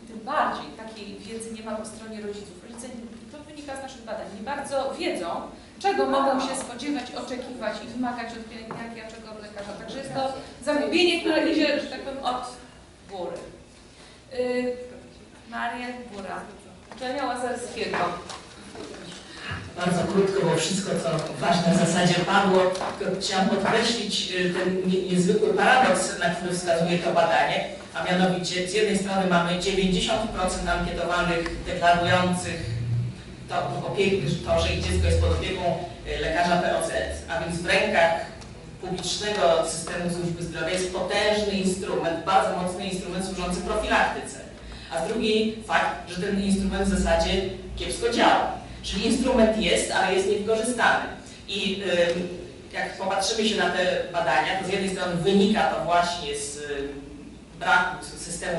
i tym bardziej takiej wiedzy nie ma po stronie rodziców. Rodzice, to wynika z naszych badań, nie bardzo wiedzą, czego mogą się spodziewać, oczekiwać i wymagać od pielęgniarki, a czego od lekarza. Także jest to zagubienie, które idzie, że tak powiem, od góry. Y, Maria Góra, uczelnia Łazarskiego. Bardzo krótko, bo wszystko, co ważne w zasadzie padło, chciałam podkreślić y, ten nie- niezwykły paradoks, na który wskazuje to badanie, a mianowicie z jednej strony mamy 90% ankietowanych deklarujących to, to, że ich dziecko jest pod opieką y, lekarza POZ, a więc w rękach publicznego systemu służby zdrowia jest potężny instrument, bardzo mocny instrument służący profilaktyce. A z drugiej fakt, że ten instrument w zasadzie kiepsko działa. Czyli instrument jest, ale jest niewykorzystany. I jak popatrzymy się na te badania, to z jednej strony wynika to właśnie z braku systemu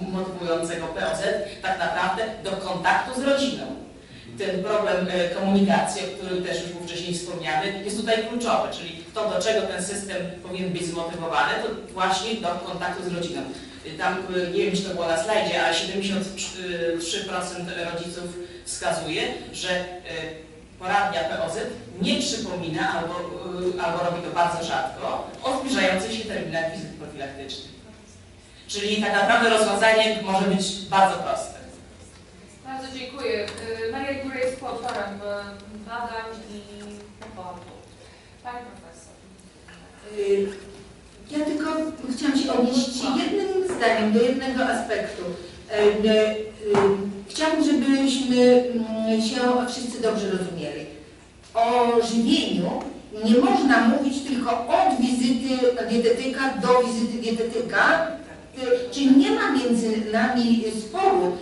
motywującego POZ tak naprawdę do kontaktu z rodziną. Ten problem y, komunikacji, o którym też już był wcześniej wspomniany, jest tutaj kluczowy, czyli to, do czego ten system powinien być zmotywowany, to właśnie do kontaktu z rodziną. Y, Tam, y, nie wiem, czy to było na slajdzie, ale 73% rodziców wskazuje, że y, poradnia POZ nie przypomina albo, y, albo robi to bardzo rzadko o zbliżających się terminach wizyt profilaktycznych. Czyli tak naprawdę rozwiązanie może być bardzo proste. Bardzo dziękuję. Y, Maria Góra jest autorem y, badań i raportu. Pani profesor. Ja tylko chciałam się odnieść jednym zdaniem do jednego aspektu. Y, y, y, Chciałabym, żebyśmy mm, się wszyscy dobrze rozumieli. O żywieniu nie można mówić tylko od wizyty dietetyka do wizyty dietetyka, czyli nie ma między nami sporu.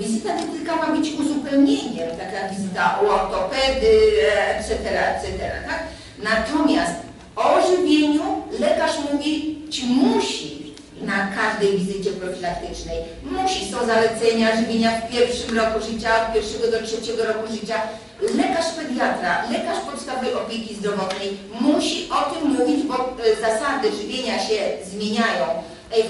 Wizyta dietetyka ma być uzupełnieniem, tak jak wizyta u ortopedy, etc., etc., tak? Natomiast o żywieniu lekarz mówić musi na każdej wizycie profilaktycznej. Musi, są zalecenia żywienia w pierwszym roku życia, od pierwszego do trzeciego roku życia. Lekarz pediatra, lekarz podstawowej opieki zdrowotnej musi o tym mówić, bo e, zasady żywienia się zmieniają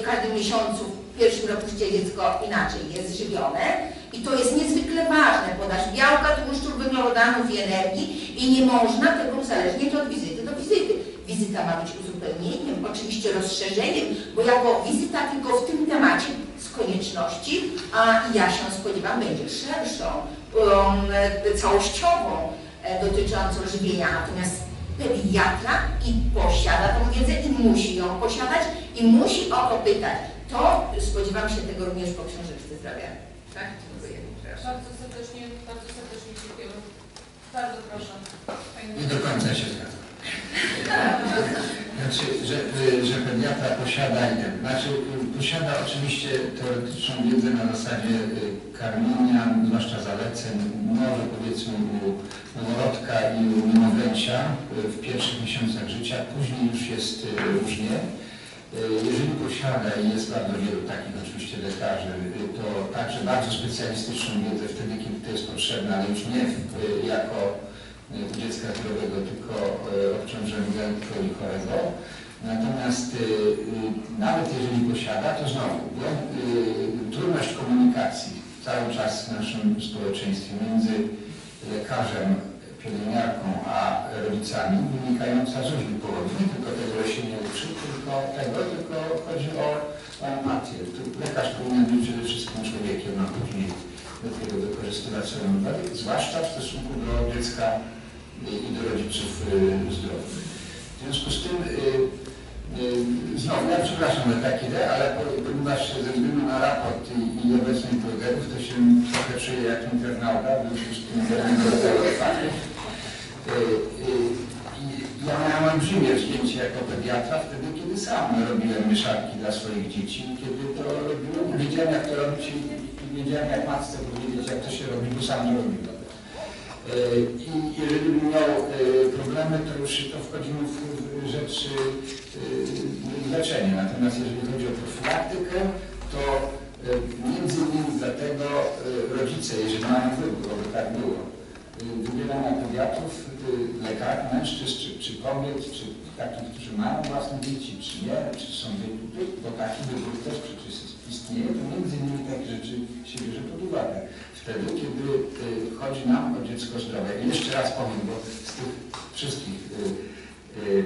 w każdym miesiącu, w pierwszym roku życia dziecko inaczej jest żywione. I to jest niezwykle ważne, podaż białka, tłuszczów, węglowodanów i energii i nie można tego uzależnić od wizyty do wizyty. Wizyta ma być uzupełnieniem, oczywiście rozszerzeniem, bo jako wizyta tylko w tym temacie z konieczności, a ja się spodziewam, będzie szerszą, um, całościową, e, dotyczącą żywienia. Natomiast pediatra i posiada tą wiedzę i musi ją posiadać i musi o to pytać. To spodziewam się tego również po książeczce zdrowia. Tak? Dziękuję. Bardzo serdecznie, bardzo serdecznie dziękujemy. Bardzo proszę. Pani Nie do końca się zgadzam. Znaczy, że, y, że pediatra posiada, znaczy y, posiada oczywiście teoretyczną wiedzę na zasadzie y, karmienia, zwłaszcza zaleceń, może powiedzmy u noworodka i u niemowlęcia w pierwszych miesiącach życia, później już jest różnie. Jeżeli posiada i jest bardzo wielu takich oczywiście lekarzy, to także bardzo specjalistyczną wiedzę wtedy, kiedy to jest potrzebne, ale już nie jako dziecka zdrowego, tylko e, obciążonego i chorego. Natomiast e, e, nawet jeżeli posiada, to znowu e, trudność komunikacji cały czas w naszym społeczeństwie między lekarzem, pielęgniarką a rodzicami wynikająca z różnych powodów. Nie tylko tego, się nie uczy, tylko tego, tylko chodzi o, o empatię. Lekarz powinien być przede wszystkim człowiekiem, a później do tego wykorzystywać swoją empatię, zwłaszcza w stosunku do dziecka i do rodziców y, zdrowych. W związku z tym, y, y, znowu, ja przepraszam za takie idee, ale po- ponieważ ze względu na raport i, i obecnych blogerów, to się trochę czuję jak internauta, w związku z tym Ja miałem olbrzymie wzięcie jako pediatra wtedy, kiedy sam robiłem mieszanki dla swoich dzieci, kiedy to robiłem, wiedziałem jak to robić i wiedziałem jak matce powiedzieć, jak to się robi, bo sam to robiłem. E, I jeżeli bym miał e, problemy, to już to wchodzimy w rzeczy e, leczenia. Natomiast jeżeli chodzi o profilaktykę, to między innymi dlatego rodzice, jeżeli mają wybór, bo tak było, wybierania pediatrów, e, lekarzy, mężczyzn, czy, czy kobiet, czy takich, którzy mają własne dzieci, czy nie, czy są wybór, bo taki wybór też przecież istnieje, to między innymi takie rzeczy się bierze pod uwagę wtedy, kiedy y, chodzi nam o dziecko zdrowe. I jeszcze raz powiem, bo z tych wszystkich y, y,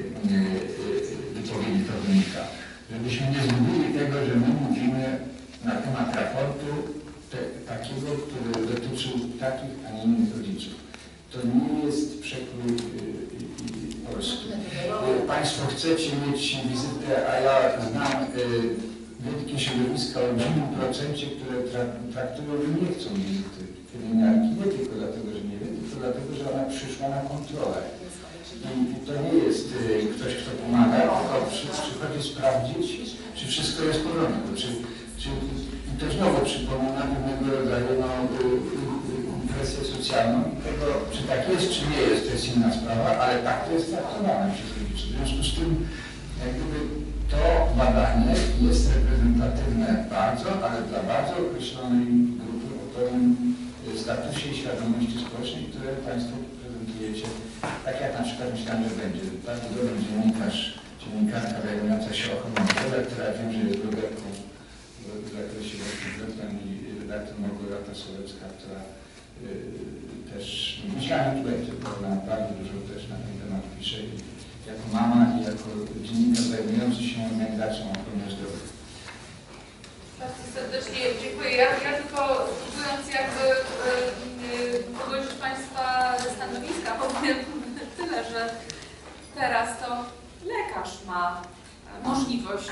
wypowiedzi to wynika, żebyśmy nie zgubili tego, że my mówimy na temat raportu te, takiego, który dotyczył takich, a nie innych rodziców. To nie jest przekrój polski. Państwo chcecie mieć wizytę, a ja znam y, wielkie środowiska o olbrzymim procencie, które tra- traktują, że nie chcą wizyty pielęgniarki, nie tylko dlatego, że nie wie, tylko dlatego, że ona przyszła na kontrolę. I to nie jest y, ktoś, kto pomaga, tylko przy, przychodzi sprawdzić, czy wszystko jest w porządku. Czy, czy, I to znowu przypomina pewnego rodzaju no, y, y, presję socjalną. Tego, czy tak jest, czy nie jest, to jest inna sprawa, ale tak to jest traktowane przez rodziców. W związku z tym, jak gdyby to badanie jest reprezentatywne bardzo, ale dla bardzo określonej grupy o pewnym y, statusie i świadomości społecznej, które Państwo prezentujecie. Tak jak na przykład myślałem, że będzie bardzo dobry dziennikarz, dziennikarka zajmująca się ochroną zdrowia, która wiem, że jest blogerką w zakresie właśnie i redaktor Małgorzata Solecka, która y, też myślałem, będzie, bo ona bardzo dużo też na ten temat pisze. Jako mama i jako dziennikarz zajmujący się organizacją ochrony zdrowia. Bardzo serdecznie dziękuję. Ja, ja tylko próbując jakby y, y, podłożyć Państwa stanowiska, powiem *laughs* tyle, że teraz to lekarz ma możliwość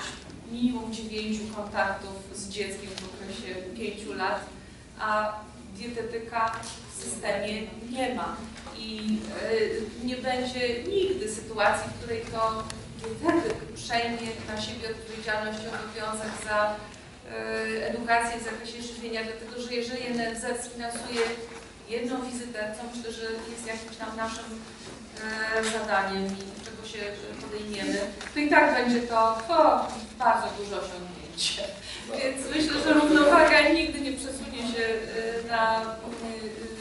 minimum dziewięciu kontaktów z dzieckiem w okresie pięciu lat, a dietetyka systemie nie ma. I y, nie będzie nigdy sytuacji, w której to dietetyk przejmie na siebie odpowiedzialność i obowiązek za y, edukację w zakresie żywienia, dlatego że jeżeli NFZ sfinansuje jedną wizytę, co myślę, że jest jakimś tam naszym e, zadaniem i czego się podejmiemy, to i tak będzie to o, bardzo duże osiągnięcie. Więc myślę, że równowaga nigdy nie przesunie się e, na e, e,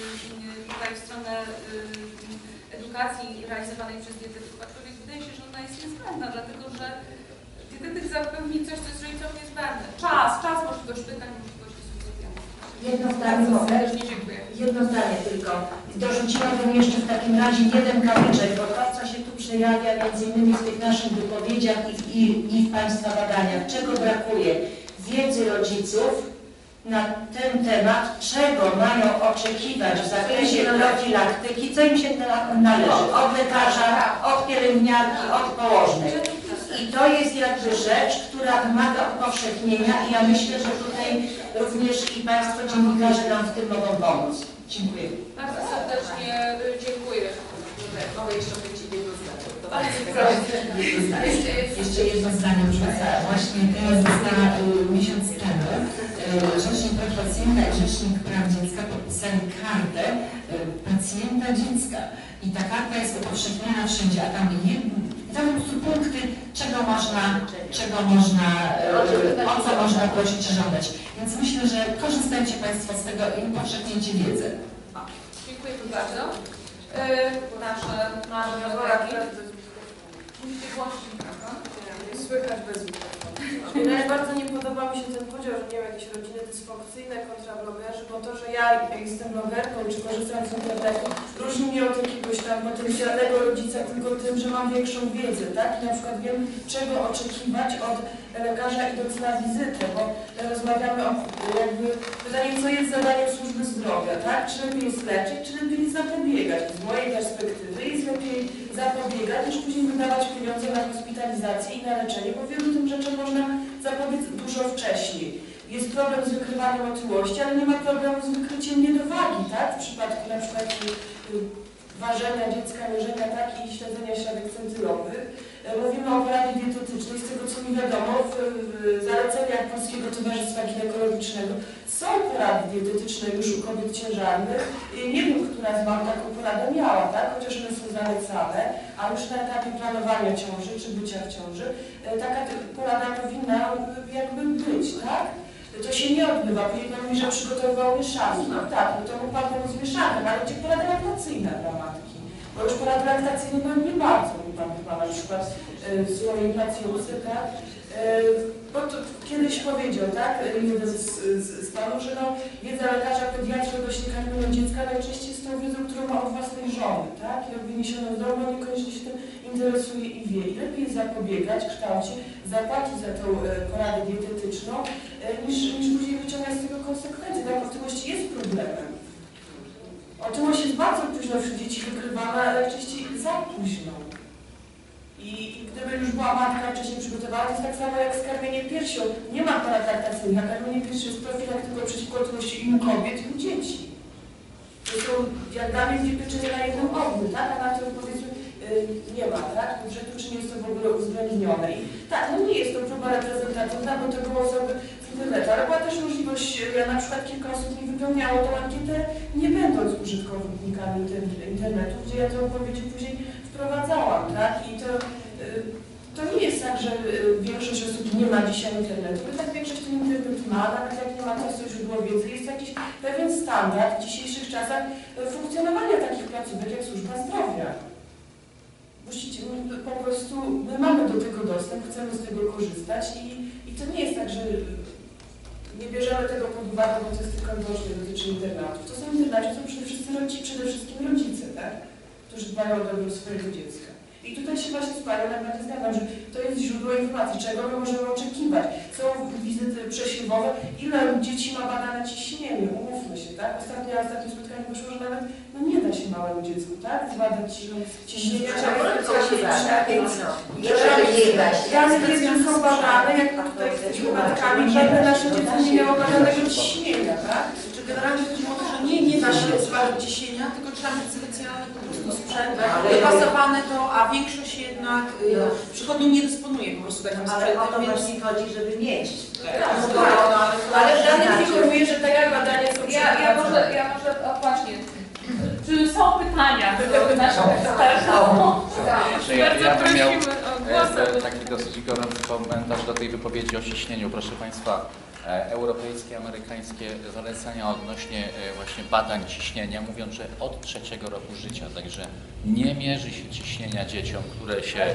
tutaj w stronę e, edukacji realizowanej przez dietetyków, aczkolwiek wydaje się, że ona jest niezbędna, dlatego że dietetyk zapewni coś, co jest rodzicom niezbędne. Czas, czas, możliwość pytań, możliwość dyskutowania. Jedno zdanie mogę? Serdecznie dziękuję. Jedno zdanie tylko. Dorzuciłabym jeszcze w takim razie jeden kamyczek, bo to, co się tu przejawia między innymi w tych naszych wypowiedziach i, w- i, i w Państwa badaniach, czego brakuje? Wiedzy rodziców na ten temat, czego mają oczekiwać w zakresie profilaktyki, co im się na- należy, od lekarza, od pielęgniarki, od położnej. I to jest jakby rzecz, która wymaga upowszechnienia i ja myślę, że tutaj również i Państwo dziennikarze nam w tym mogą pomóc. Dziękuję. Bardzo serdecznie y, dziękuję. Mogę jeszcze powiedzieć jedno zdanie. Jeszcze jedno zdanie, proszę. Właśnie teraz została y, miesiąc temu Rzecznik Praw Pacjenta i Rzecznik Praw Dziecka podpisali kartę y, pacjenta dziecka. I ta karta jest upowszechniana wszędzie, a tam jed, tam po prostu punkty, czego można, czego można, y, o co można prosić czy żądać. Więc myślę, że korzystajcie Państwo z tego i upowszechniajcie wiedzę. Dziękuję bardzo. Nasze, nasze drogi. Musicie głośniej mikrofon. Słychać bez mikrofonu. Mnie najbardziej nie podoba mi się ten podział, że nie wiem, jakieś rodziny dysfunkcyjne kontra blogerzy, bo to, że ja jestem blogerką czy korzystam z internetu, różni mnie od jakiegoś tam potencjalnego rodzica tylko tym, że mam większą wiedzę, tak? I na przykład wiem, czego oczekiwać od lekarza idąc na wizytę, bo rozmawiamy o jakby pytanie, co jest zadaniem służby zdrowia, tak? Czy lepiej jest leczyć, czy lepiej jest zapobiegać? Z mojej perspektywy jest lepiej zapobiegać, niż później wydawać pieniądze na hospitalizację i na leczenie, bo wielu tym rzeczom można zapobiec dużo wcześniej. Jest problem z wykrywaniem otyłości, ale nie ma problemu z wykryciem niedowagi, tak? W przypadku na przykład y, ważenia dziecka, mierzenia tak i śledzenia środek centylowych. Mówimy o poradzie dietetycznej, z tego co mi wiadomo, w, w zaleceniach Polskiego Towarzystwa Ginekologicznego są porady dietetyczne już u kobiet ciężarnych. Nie wiem, która z taką poradę miała, tak? chociaż one są zalecane, a już na etapie planowania ciąży czy bycia w ciąży e, taka porada powinna e, jakby być, tak? To się nie odbywa, bo jedna mówi, że przygotowywał mieszanki. No tak, no to Pan pomóc z mieszanką, ale gdzie porada laktacyjna dla matki? Bo już porady laktacyjne no nie bardzo mi Pan chyba na przykład e, w swojej tak? E, Bo to kiedyś powiedział, tak, jeden z, z, z Panów, że no, wiedza lekarza pediatry odnośnie karmienia dziecka najczęściej jest tą wiedzą, którą ma od własnej żony, tak? Jak wyniesioną z domu, niekoniecznie się tym interesuje i wie. I lepiej zapobiegać kształcie, zapłacić za tą e, poradę dietetyczną, niż, niż później wyciągać z tego konsekwencje. Tak, otyłość jest problemem. Otyłość jest bardzo późno wśród dzieci wykrywana, ale najczęściej za późno. I, I gdyby już była matka wcześniej przygotowana, to jest tak samo jak z karmieniem piersią. Nie ma porad laktacyjnych, a karmienie piersi jest profilaktyką przeciwko otyłości i u kobiet, i u dzieci. To są jak dwie pieczenie na jednym ogniu, tak? A na tym powiedzmy y, nie ma, tak? Budżetu, czy nie jest to w ogóle uwzględnione. I tak, no nie jest to próba reprezentatywna, bo to były osoby z internetu, ale była też możliwość, ja na przykład kilka osób mi wypełniało tą ankietę, nie będąc użytkownikami inter- internetu, gdzie ja te odpowiedzi później wprowadzałam, tak? I to, y, to nie jest tak, że y, większość osób nie ma dzisiaj internetu, bo tak większość ten internet ma, nawet jak nie ma to jest źródło wiedzy, jest jakiś pewien standard w dzisiejszych czasach funkcjonowania takich placówek jak służba zdrowia. Musicie, my po prostu, my mamy do tego dostęp, chcemy z tego korzystać i, i to nie jest tak, że nie bierzemy tego pod uwagę, bo to jest tylko wyłącznie dotyczy internatów. To są internaci, są przede wszystkim, rodzi- przede wszystkim rodzice, tak? którzy dbają o dobro swojego dziecka. I tutaj się właśnie z Panią najbardziej zgadzam, że to jest źródło informacji, czego my możemy oczekiwać. Są wizyty przesiewowe, ile dzieci ma badane ciśnienie, umówmy się, tak? Ostatnio na ostatnim spotkaniu wyszło, że nawet no nie da się małemu dziecku, tak? Zbadać ciśnienie. Rany dzieci są badane, jak tutaj jesteśmy matkami, żadne nasze dziecko nie miało badanego ciśnienia, tak? generalnie chodzi o to, że nie, nie da się zbadać ciśnienia, tylko trzeba mieć specjalny po prostu sprzęt, Ale- dopasowane to, a większość jednak y, przychodni nie dysponuje po prostu takim Ale o to sprzętem, więc... właśnie chodzi, żeby mieć. No tak, no, ale, Ale dane informuje, że tak jak badania są Ja, ja może, ja może, o właśnie, czy są pytania? Do naszych ekspertów? Ja, ja bym miał Bardzo prosimy taki dosyć gorący komentarz do tej wypowiedzi o ciśnieniu. Proszę Państwa, e, europejskie, amerykańskie zalecenia odnośnie e, właśnie badań ciśnienia mówią, że od trzeciego roku życia, także nie mierzy się ciśnienia dzieciom, które się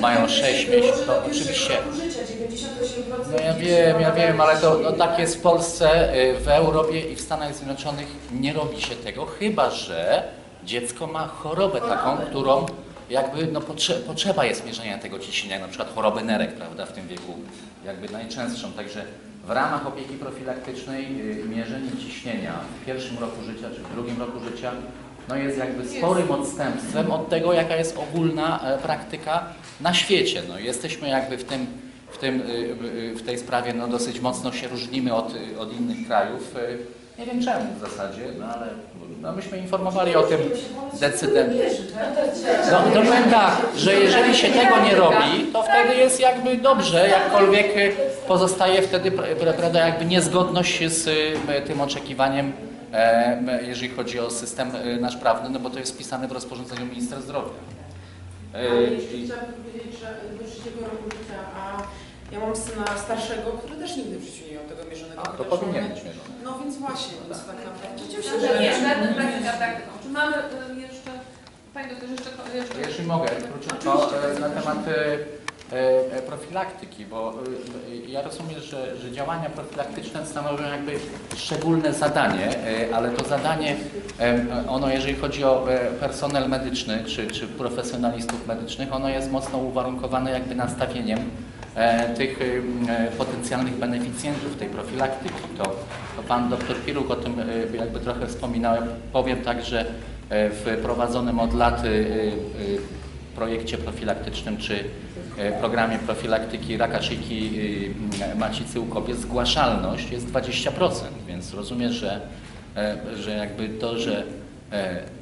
mają 6 miesięcy. To oczywiście no ja wiem, ja wiem, ale to no, tak jest w Polsce, w Europie i w Stanach Zjednoczonych nie robi się tego, chyba że dziecko ma chorobę taką, którą jakby no, potrze potrzeba jest mierzenia tego ciśnienia, na przykład choroby nerek, prawda, w tym wieku jakby najczęstszą. Także w ramach opieki profilaktycznej y, mierzenie ciśnienia w pierwszym roku życia czy w drugim roku życia no jest jakby sporym odstępstwem od tego, jaka jest ogólna e, praktyka na świecie. No, jesteśmy jakby w tym w, tym, y, y, w tej sprawie no, dosyć mocno się różnimy od, od innych krajów. Y, Nie wiem czemu w zasadzie, no ale no, myśmy informowali o tym decydentnie. No, to powiem tak, że jeżeli się tego nie robi, to wtedy jest jakby dobrze, jakkolwiek pozostaje wtedy pra- pra- prawda, jakby niezgodność z y, tym oczekiwaniem, e, jeżeli chodzi o system y, nasz prawny, no bo to jest wpisane w rozporządzeniu ministra zdrowia. Y, Ale jeszcze chciałabym powiedzieć, że do trzeciego roku życia, a ja mam syna starszego, który też nigdy w życiu nie miał tego mierzonego. A, to powinien być mierzony. No więc właśnie, więc tak naprawdę. Myślę, że nie, żadna praktyka praktyką. Czy mamy y, jeszcze, Pani doktor, jeszcze, jeszcze Jeśli mogę, króciutko e, na temat e, e, profilaktyki, bo ja rozumiem, że, że działania profilaktyczne stanowią jakby szczególne zadanie, ale to zadanie, ono jeżeli chodzi o personel medyczny czy, czy profesjonalistów medycznych, ono jest mocno uwarunkowane jakby nastawieniem tych e, potencjalnych beneficjentów tej profilaktyki. To, pan doktor Piruk o tym e, jakby trochę wspominał. Ja powiem tak, że e, w prowadzonym od lat e, e, projekcie profilaktycznym czy e, programie profilaktyki raka szyjki e, macicy u kobiet zgłaszalność jest 20%, więc rozumiem, że, e, że jakby to, że e,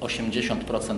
80%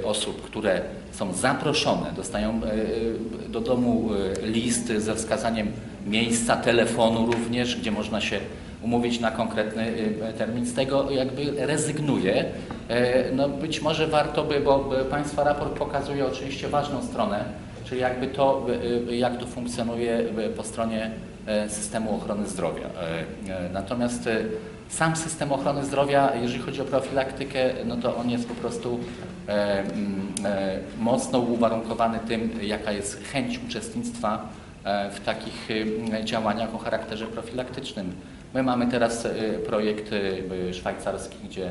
e, osób, które są zaproszone, dostają e, e, do domu e, list ze wskazaniem miejsca, telefonu również, gdzie można się umówić na konkretny e, termin, z tego jakby rezygnuje. E, No być może warto by, bo e, Państwa raport pokazuje oczywiście ważną stronę, czyli jakby to, e, jak to funkcjonuje e, po stronie e, systemu ochrony zdrowia. E, e, Natomiast e, sam system ochrony zdrowia, jeżeli chodzi o profilaktykę, no to on jest po prostu e, mm, e, mocno uwarunkowany tym, jaka jest chęć uczestnictwa e, w takich e, działaniach o charakterze profilaktycznym. My mamy teraz e, projekt e, szwajcarski, gdzie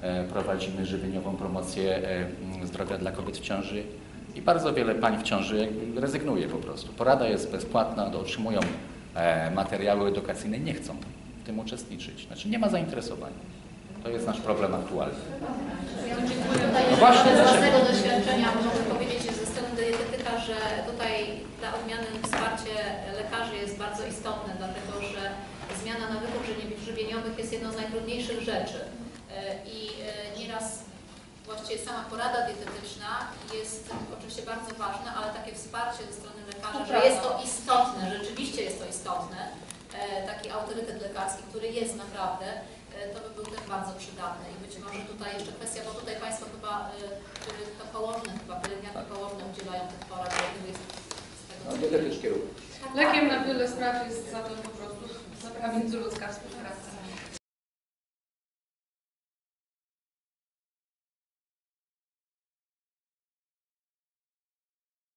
e, prowadzimy żywieniową promocję e, m, zdrowia dla kobiet w ciąży i bardzo wiele pań w ciąży rezygnuje po prostu. Porada jest bezpłatna, otrzymują e, materiały edukacyjne, nie chcą w tym uczestniczyć. Znaczy nie ma zainteresowania. To jest nasz problem aktualny. No właśnie, z własnego doświadczenia mogę powiedzieć ze strony dietetyka, że tutaj dla odmiany wsparcie lekarzy jest bardzo istotne, dlatego że zmiana nawyków żywie- żywieniowych jest jedną z najtrudniejszych rzeczy. E, I e, nieraz właściwie sama porada dietetyczna jest oczywiście bardzo ważna, ale takie wsparcie ze strony lekarza, że jest to istotne, rzeczywiście jest to istotne, e, taki autorytet lekarski, który jest naprawdę, e, to by był też bardzo przydatny. I być może tutaj jeszcze kwestia, bo tutaj Państwo chyba, e, to położne, chyba pielęgniarki położne udzielają tych porad, jest z tego No, co również. Lekiem na wiele spraw jest zatem po prostu zapewnić ludzka współpraca.